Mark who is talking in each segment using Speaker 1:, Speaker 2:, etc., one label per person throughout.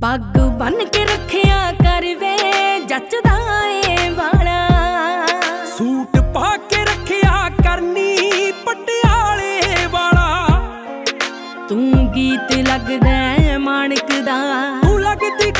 Speaker 1: ਪੱਗ ਬੰਨ ਕੇ ਰੱਖਿਆ ਕਰ ਵੇ ਜੱਚਦਾ ਏ ਵਾਲਾ।
Speaker 2: ਸੂਟ ਪਾ ਕੇ ਰੱਖਿਆ ਕਰਨੀ ਪਟਿਆਲੇ ਵਾਲਾ।
Speaker 1: ਤੂੰ ਗੀਤ ਲੱਗਦਾ ਮਾਣਕ ਦਾ।
Speaker 2: ਤੂੰ ਲੱਗਦੀ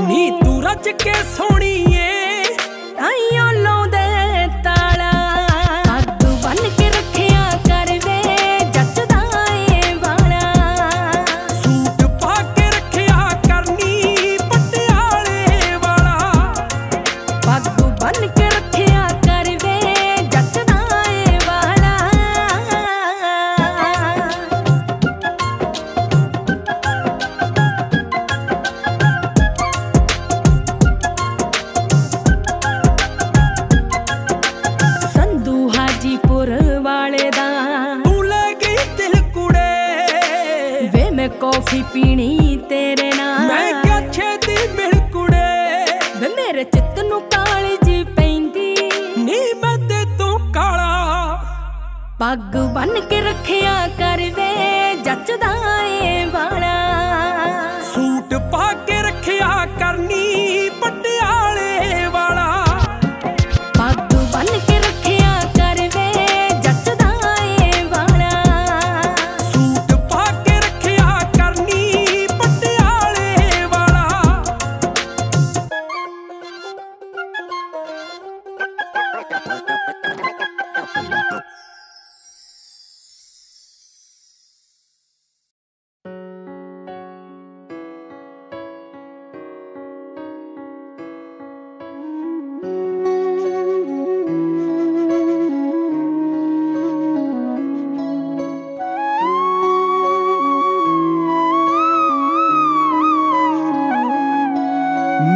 Speaker 2: ਨੂੰ ਨੀ ਤੂੰ ਰੱਜ ਕੇ ਸੋਹਣੀ ਏ
Speaker 1: ਆਈਓ ਕੌਫੀ ਪੀਣੀ ਤੇਰੇ ਨਾਲ।
Speaker 2: ਮੈਂ ਕਿਹਾ ਛੇਤੀ ਮਿਲ ਕੁੜੇ।
Speaker 1: ਵੇ ਮੇਰੇ ਚਿੱਤ ਨੂੰ ਕਾਲੀ ਜੀ ਪੈਂਦੀ।
Speaker 2: ਨੀ ਤੇ ਤੂੰ ਕਾਲਾ।
Speaker 1: ਪੱਗ ਬੰਨ ਕੇ ਰੱਖਿਆ ਕਰ ਵੇ ਜੱਚਦਾ ਏ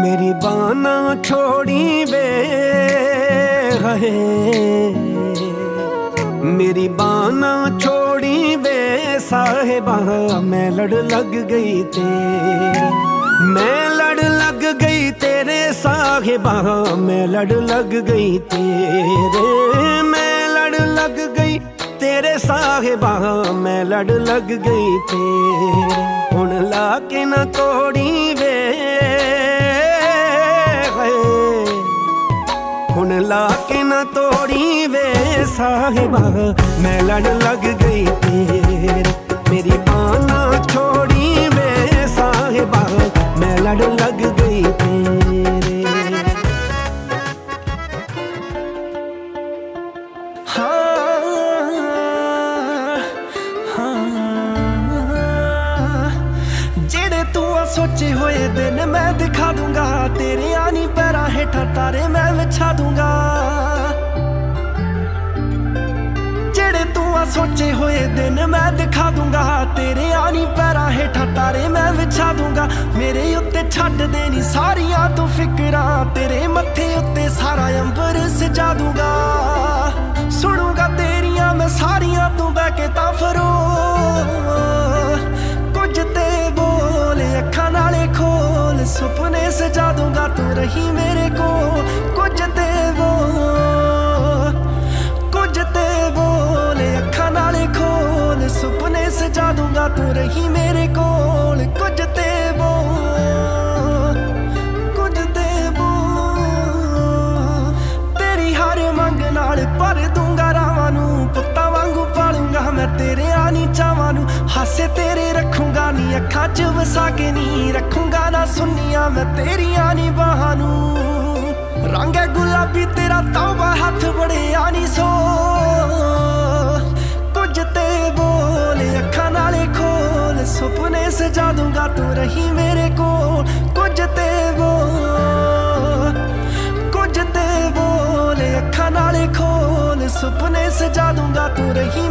Speaker 3: ਮੇਰੀ ਬਾਨਾ ਛੋੜੀ ਵੇ ਹਏ ਮੇਰੀ ਬਾਨਾ ਛੋੜੀ ਵੇ ਸਾਹਿਬਾ, ਮੈਂ ਲੜ ਲੱਗ ਗਈ ਤੇਰੀ ਮੈਂ ਲੜ ਲੱਗ ਗਈ ਤੇਰੇ ਸਾਹਿਬਾ, ਮੈਂ ਲੜ ਲੱਗ ਗਈ ਤੇਰੇ। ਮੈਂ ਲੜ ਲੱਗ ਗਈ ਤੇਰੇ ਸਾਹਿਬਾ, ਮੈਂ ਲੜ ਲੱਗ ਗਈ ਤੇਰੇ। ਹੁਣ ਲਾ ਕੇ ਨਾ ਤੋੜੀ ਵੇ। ਲਾ ਕੇ ਨਾ ਤੋੜੀ ਵੇ ਸਾਹਿਬਾ। ਮੈਂ ਲੜ ਲੱਗ ਗਈ ਤੇਰੇ। ਮੇਰੀ ਬਾਨਾ ਛੋੜੀ ਵੇ ਸਾਹਿਬਾ। ਮੈਂ ਲੜ ਲੱਗ ਗਈ ਤੇਰੇ। ਹਾਂ। ਜਿਹੜੇ ਤੂੰ ਆ ਸੋਚੇ ਹੋਏ ਦਿਨ ਮੈਂ ਦਿਖਾ ਦੂੰਗਾ ਤੇਰੇ ਆਨੀ ਹੇਠਾਂ ਤਾਰੇ ਮੈਂ ਵਿਛਾ ਦੂੰਗਾ। ਜਿਹੜੇ ਤੂੰ ਆ ਸੋਚੇ ਹੋਏ ਦਿਨ ਮੈਂ ਦਿਖਾ
Speaker 4: ਦੂੰਗਾ। ਤੇਰੇ ਆਣੀ ਪੈਰਾਂ ਹੇਠਾਂ ਤਾਰੇ ਮੈਂ ਵਿਛਾ ਦੂੰਗਾ। ਮੇਰੇ ਉੱਤੇ ਛੱਡ ਦੇ ਨਹੀਂ ਸਾਰੀਆਂ ਤੂੰ ਫਿਕਰਾਂ। ਤੇਰੇ ਮੱਥੇ ਉੱਤੇ ਸਾਰਾ ਅੰਬਰ ਸਜਾ ਦੂੰਗਾ। ਸੁਣੂਗਾ ਤੇਰੀਆਂ ਤੂੰ ਰਹੀ ਮੇਰੇ ਕੋਲ, ਕੁਝ ਤੇ ਬੋਲ, ਕੁਝ ਤੇ ਬੋਲ। ਤੇਰੀ ਹਰ ਮੰਗ ਨਾਲ ਭਰ ਦੂੰਗਾ ਰਾਵਾਂ ਨੂੰ, ਪੁੱਤਾਂ ਵਾਂਗੂ ਪਾਲੂੰਗਾ ਮੈਂ ਤੇਰੇ ਆਨੀ ਚਾਵਾਂ ਨੂੰ। ਹਾਸੇ ਤੇਰੇ ਰੱਖੂੰਗਾ ਨੀ, ਅੱਖਾਂ 'ਚ ਵਸਾ ਕੇ ਨੀ, ਰੱਖੂੰਗਾ ਨਾ ਸੁੰਨੀਆਂ ਮੈਂ ਤੇਰੀਆਂ ਨੀ ਬਾਹਾਂ ਨੂੰ। ਰੰਗ ਗੁਲਾਬੀ ਤੇਰਾ ਤੌਬਾ, ਹੱਥ ਬੜਿਆ ਨੀ ਸੁਪਨੇ ਸਜਾ ਦੂੰਗਾ ਤੂੰ ਰਹੀ ਮੇਰੇ ਕੋਲ। ਕੁਝ ਤੇ ਬੋਲ, ਕੁਝ ਤੇ ਬੋਲ, ਅੱਖਾਂ ਨਾਲੇ ਖੋਲ। ਸੁਪਨੇ ਸਜਾ ਦੂੰਗਾ ਤੂੰ ਰਹੀ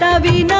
Speaker 4: ತವಿನ